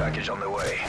package on the way.